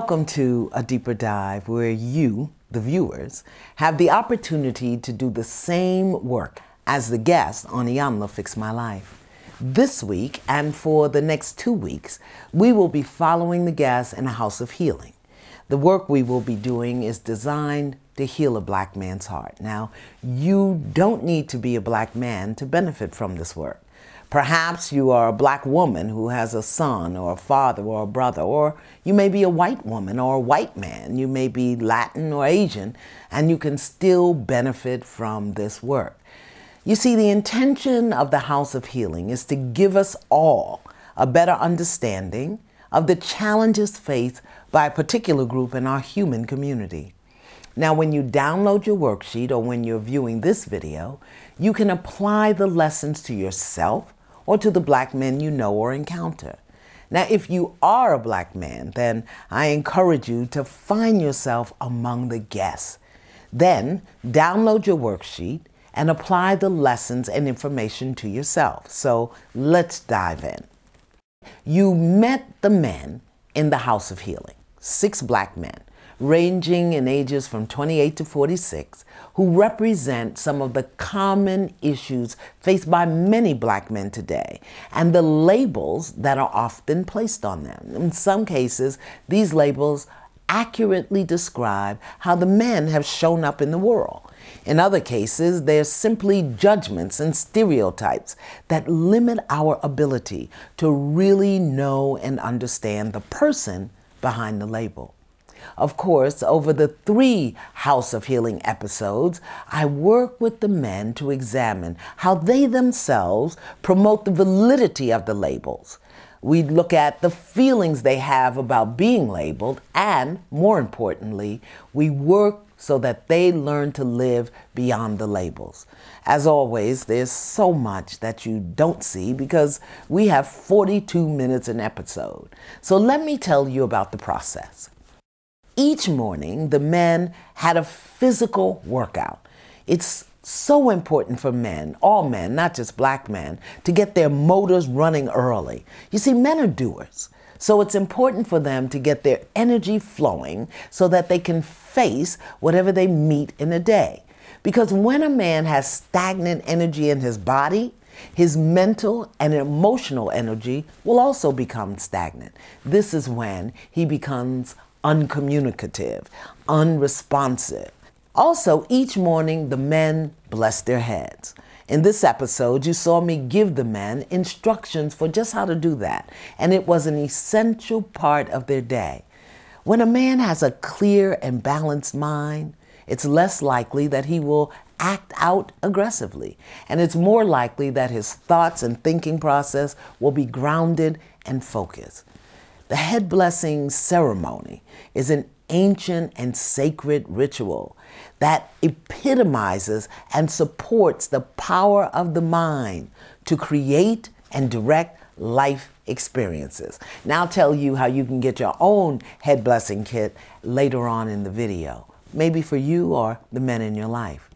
Welcome to A Deeper Dive, where you, the viewers, have the opportunity to do the same work as the guest on Iyanla Fix My Life. This week and for the next two weeks, we will be following the guest in a house of healing. The work we will be doing is designed to heal a black man's heart. Now, you don't need to be a black man to benefit from this work. Perhaps you are a black woman who has a son or a father or a brother, or you may be a white woman or a white man. You may be Latin or Asian, and you can still benefit from this work. You see, the intention of the House of Healing is to give us all a better understanding of the challenges faced by a particular group in our human community. Now, when you download your worksheet or when you're viewing this video, you can apply the lessons to yourself or to the black men you know or encounter. Now, if you are a black man, then I encourage you to find yourself among the guests. Then download your worksheet and apply the lessons and information to yourself. So let's dive in. You met the men in the House of Healing, six black men ranging in ages from 28 to 46, who represent some of the common issues faced by many black men today and the labels that are often placed on them. In some cases, these labels accurately describe how the men have shown up in the world. In other cases, they're simply judgments and stereotypes that limit our ability to really know and understand the person behind the label. Of course, over the three House of Healing episodes, I work with the men to examine how they themselves promote the validity of the labels. We look at the feelings they have about being labeled, and more importantly, we work so that they learn to live beyond the labels. As always, there's so much that you don't see because we have 42 minutes an episode. So let me tell you about the process. Each morning, the men had a physical workout. It's so important for men, all men, not just black men, to get their motors running early. You see, men are doers. So it's important for them to get their energy flowing so that they can face whatever they meet in a day. Because when a man has stagnant energy in his body, his mental and emotional energy will also become stagnant. This is when he becomes uncommunicative, unresponsive. Also, each morning the men bless their heads. In this episode, you saw me give the men instructions for just how to do that, and it was an essential part of their day. When a man has a clear and balanced mind, it's less likely that he will act out aggressively, and it's more likely that his thoughts and thinking process will be grounded and focused. The head blessing ceremony is an ancient and sacred ritual that epitomizes and supports the power of the mind to create and direct life experiences. Now I'll tell you how you can get your own head blessing kit later on in the video, maybe for you or the men in your life.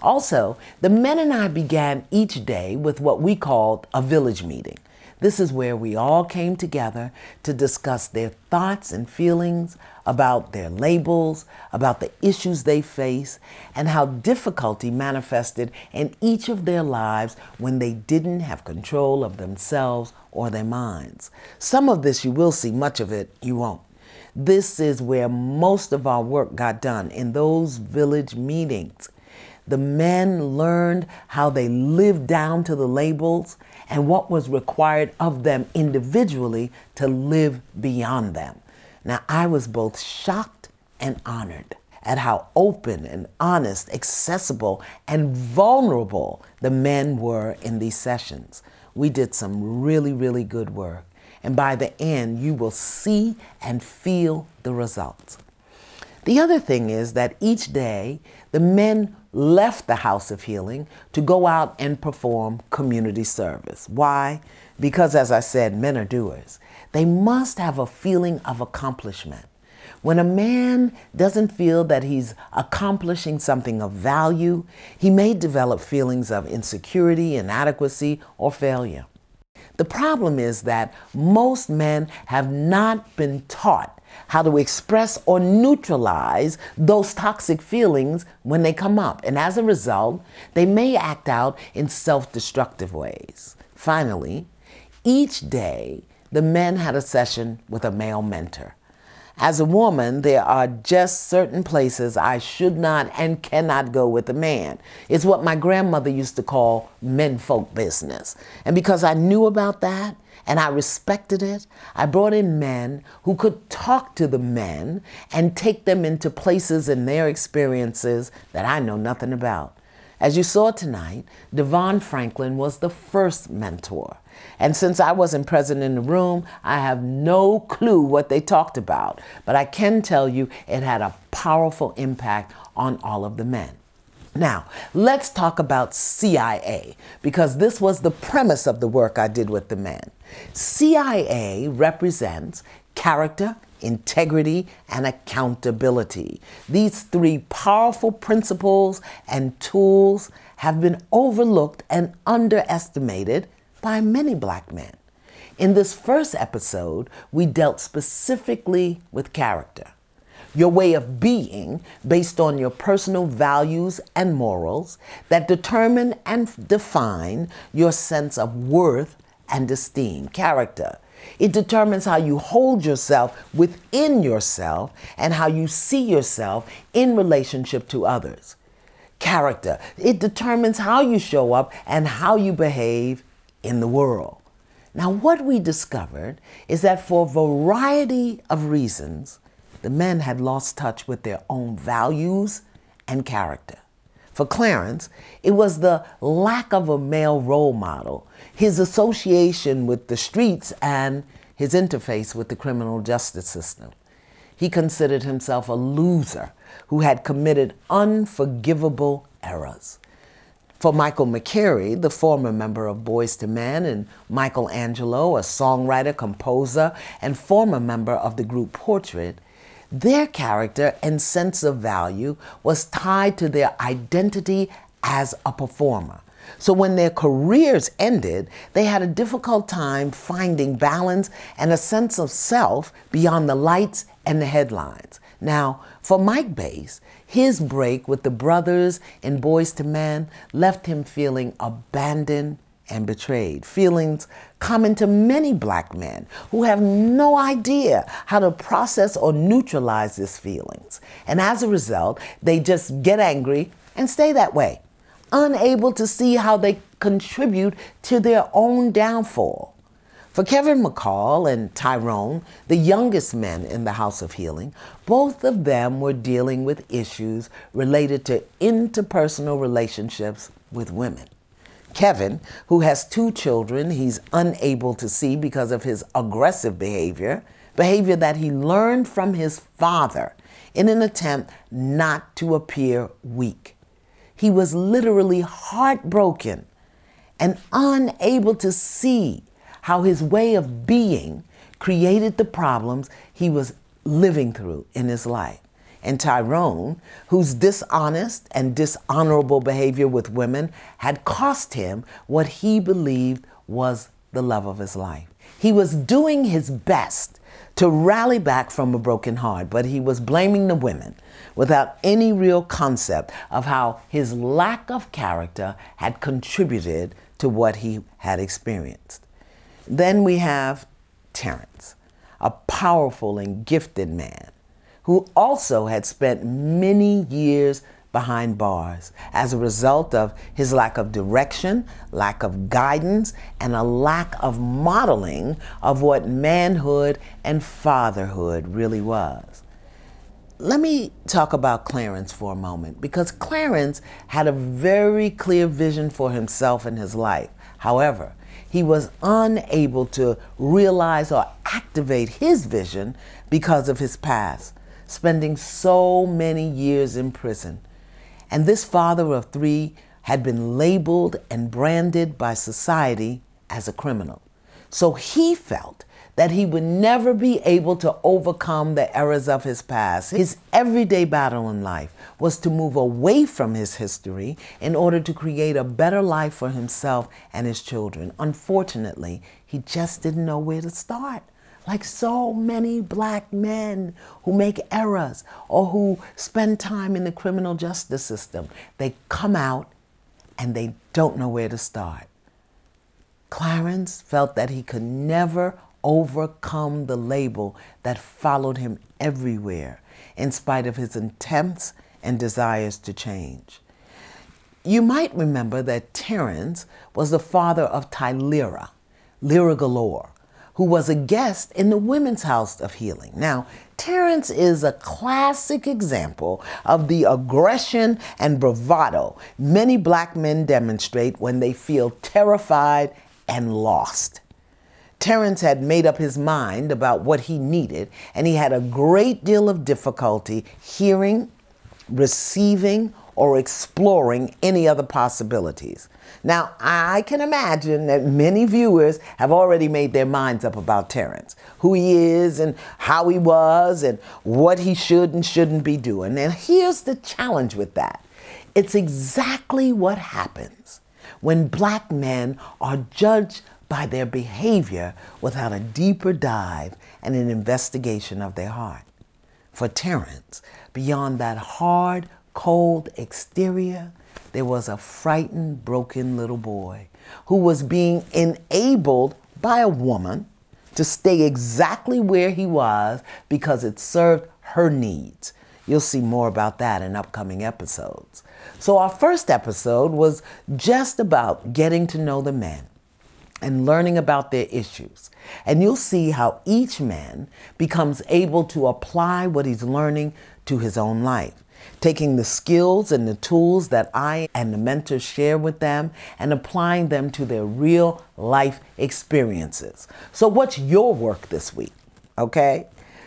Also, the men and I began each day with what we called a village meeting. This is where we all came together to discuss their thoughts and feelings about their labels, about the issues they face, and how difficulty manifested in each of their lives when they didn't have control of themselves or their minds. Some of this you will see, much of it you won't. This is where most of our work got done in those village meetings. The men learned how they lived down to the labels and what was required of them individually to live beyond them. Now, I was both shocked and honored at how open and honest, accessible, and vulnerable the men were in these sessions. We did some really, really good work. And by the end, you will see and feel the results. The other thing is that each day the men left the House of Healing to go out and perform community service. Why? Because, as I said, men are doers. They must have a feeling of accomplishment. When a man doesn't feel that he's accomplishing something of value, he may develop feelings of insecurity, inadequacy, or failure. The problem is that most men have not been taught how to express or neutralize those toxic feelings when they come up. And as a result, they may act out in self destructive ways. Finally, each day, the men had a session with a male mentor. As a woman, there are just certain places I should not and cannot go with a man. It's what my grandmother used to call menfolk business. And because I knew about that and I respected it, I brought in men who could talk to the men and take them into places in their experiences that I know nothing about. As you saw tonight, DeVon Franklin was the first mentor. And since I wasn't present in the room, I have no clue what they talked about. But I can tell you it had a powerful impact on all of the men. Now, let's talk about CIA because this was the premise of the work I did with the men. CIA represents character, integrity, and accountability. These three powerful principles and tools have been overlooked and underestimated by many black men. In this first episode, we dealt specifically with character, your way of being based on your personal values and morals that determine and define your sense of worth and esteem. Character it determines how you hold yourself within yourself and how you see yourself in relationship to others. Character. It determines how you show up and how you behave in the world. Now, what we discovered is that for a variety of reasons, the men had lost touch with their own values and character. For Clarence, it was the lack of a male role model, his association with the streets, and his interface with the criminal justice system. He considered himself a loser who had committed unforgivable errors. For Michael McCary, the former member of Boyz II Men, and Michael Angelo, a songwriter, composer, and former member of the group Portrait, their character and sense of value was tied to their identity as a performer. So when their careers ended, they had a difficult time finding balance and a sense of self beyond the lights and the headlines. Now, for Mike Bass, his break with the brothers in Boyz II Men left him feeling abandoned and betrayed. Feelings common to many black men who have no idea how to process or neutralize these feelings. And as a result, they just get angry and stay that way, unable to see how they contribute to their own downfall. For Kevin McCall and Tyrone, the youngest men in the House of Healing, both of them were dealing with issues related to interpersonal relationships with women. Kevin, who has two children he's unable to see because of his aggressive behavior, behavior that he learned from his father in an attempt not to appear weak. He was literally heartbroken and unable to see how his way of being created the problems he was living through in his life and Tyrone, whose dishonest and dishonorable behavior with women had cost him what he believed was the love of his life. He was doing his best to rally back from a broken heart, but he was blaming the women without any real concept of how his lack of character had contributed to what he had experienced. Then we have Terrence, a powerful and gifted man who also had spent many years behind bars as a result of his lack of direction, lack of guidance, and a lack of modeling of what manhood and fatherhood really was. Let me talk about Clarence for a moment because Clarence had a very clear vision for himself and his life. However, he was unable to realize or activate his vision because of his past spending so many years in prison. And this father of three had been labeled and branded by society as a criminal. So he felt that he would never be able to overcome the errors of his past. His everyday battle in life was to move away from his history in order to create a better life for himself and his children. Unfortunately, he just didn't know where to start. Like so many black men who make errors or who spend time in the criminal justice system. They come out and they don't know where to start. Clarence felt that he could never overcome the label that followed him everywhere, in spite of his attempts and desires to change. You might remember that Terence was the father of Tylera, Lira Galore, who was a guest in the Women's House of Healing. Now, Terence is a classic example of the aggression and bravado many black men demonstrate when they feel terrified and lost. Terence had made up his mind about what he needed, and he had a great deal of difficulty hearing, receiving, or exploring any other possibilities. Now, I can imagine that many viewers have already made their minds up about Terrence, who he is and how he was and what he should and shouldn't be doing. And here's the challenge with that. It's exactly what happens when black men are judged by their behavior without a deeper dive and an investigation of their heart. For Terrence, beyond that hard, cold exterior, there was a frightened, broken little boy who was being enabled by a woman to stay exactly where he was because it served her needs. You'll see more about that in upcoming episodes. So, our first episode was just about getting to know the men and learning about their issues. And you'll see how each man becomes able to apply what he's learning to his own life taking the skills and the tools that I and the mentors share with them and applying them to their real life experiences. So, what's your work this week? Okay?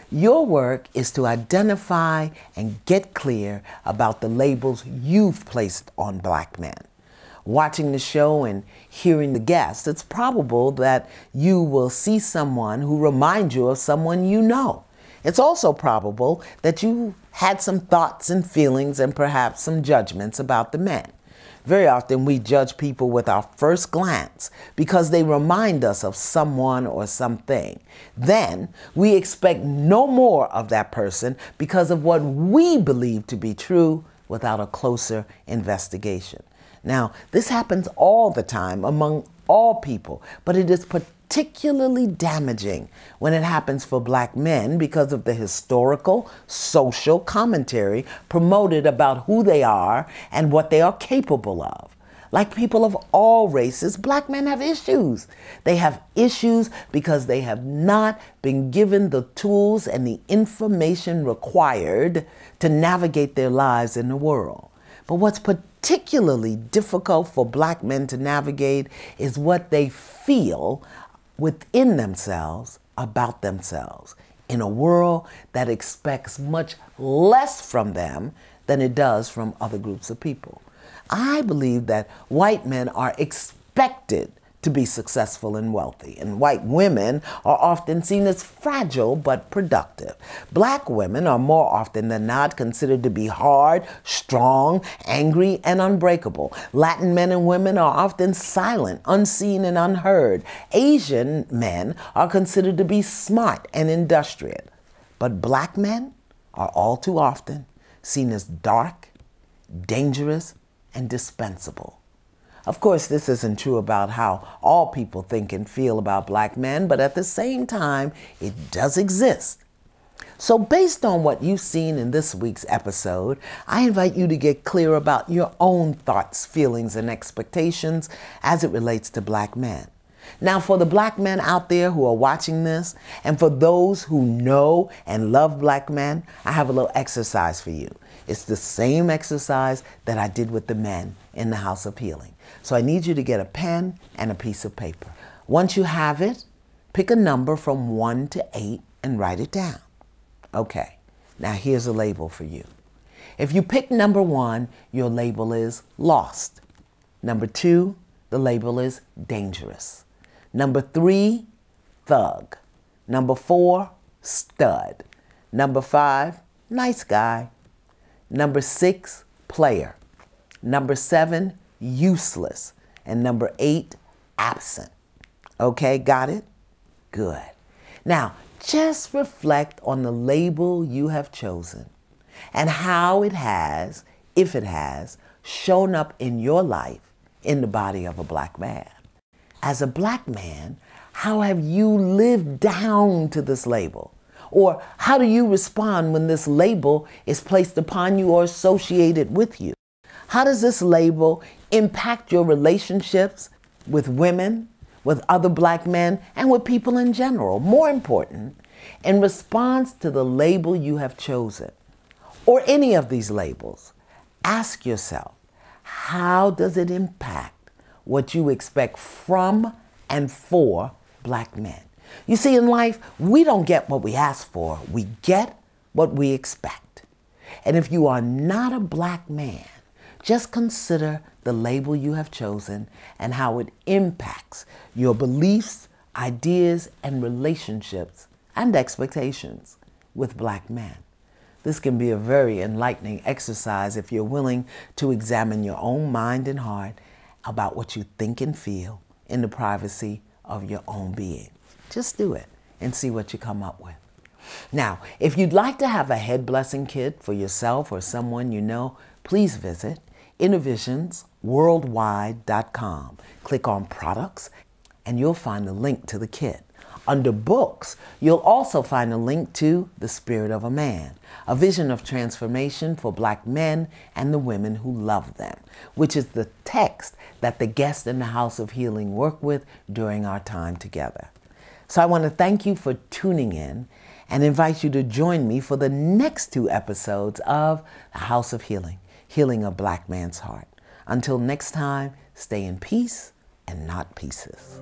Your work is to identify and get clear about the labels you've placed on black men. Watching the show and hearing the guests, it's probable that you will see someone who reminds you of someone you know. It's also probable that you had some thoughts and feelings and perhaps some judgments about the men. Very often we judge people with our first glance because they remind us of someone or something. Then we expect no more of that person because of what we believe to be true without a closer investigation. Now, this happens all the time among all people, but it is particularly particularly damaging when it happens for black men because of the historical, social commentary promoted about who they are and what they are capable of. Like people of all races, black men have issues. They have issues because they have not been given the tools and the information required to navigate their lives in the world. But what's particularly difficult for black men to navigate is what they feel within themselves about themselves in a world that expects much less from them than it does from other groups of people. I believe that white men are expected to be successful and wealthy. And white women are often seen as fragile but productive. Black women are more often than not considered to be hard, strong, angry, and unbreakable. Latin men and women are often silent, unseen, and unheard. Asian men are considered to be smart and industrious. But black men are all too often seen as dark, dangerous, and dispensable. Of course, this isn't true about how all people think and feel about black men, but at the same time, it does exist. So, based on what you've seen in this week's episode, I invite you to get clear about your own thoughts, feelings, and expectations as it relates to black men. Now, for the black men out there who are watching this, and for those who know and love black men, I have a little exercise for you. It's the same exercise that I did with the men in the House of Healing. So I need you to get a pen and a piece of paper. Once you have it, pick a number from 1 to 8 and write it down. Okay, now here's a label for you. If you pick number 1, your label is lost. Number 2, the label is dangerous. Number 3, thug. Number 4, stud. Number 5, nice guy. Number 6, player. Number 7, useless. And number eight, absent. Okay, got it? Good. Now, just reflect on the label you have chosen and how it has, if it has, shown up in your life in the body of a black man. As a black man, how have you lived down to this label? Or how do you respond when this label is placed upon you or associated with you? How does this label impact your relationships with women, with other black men, and with people in general? More important, in response to the label you have chosen, or any of these labels, ask yourself, how does it impact what you expect from and for black men? You see, in life, we don't get what we ask for, we get what we expect. And if you are not a black man, just consider the label you have chosen and how it impacts your beliefs, ideas, and relationships and expectations with black men. This can be a very enlightening exercise if you're willing to examine your own mind and heart about what you think and feel in the privacy of your own being. Just do it and see what you come up with. Now, if you'd like to have a head blessing kit for yourself or someone you know, please visit innovationsworldwide.com. Click on products and you'll find the link to the kit. Under books, you'll also find a link to The Spirit of a Man, a vision of transformation for black men and the women who love them, which is the text that the guests in the House of Healing work with during our time together. So I want to thank you for tuning in and invite you to join me for the next two episodes of The House of Healing, Healing a Black Man's Heart. Until next time, stay in peace and not pieces.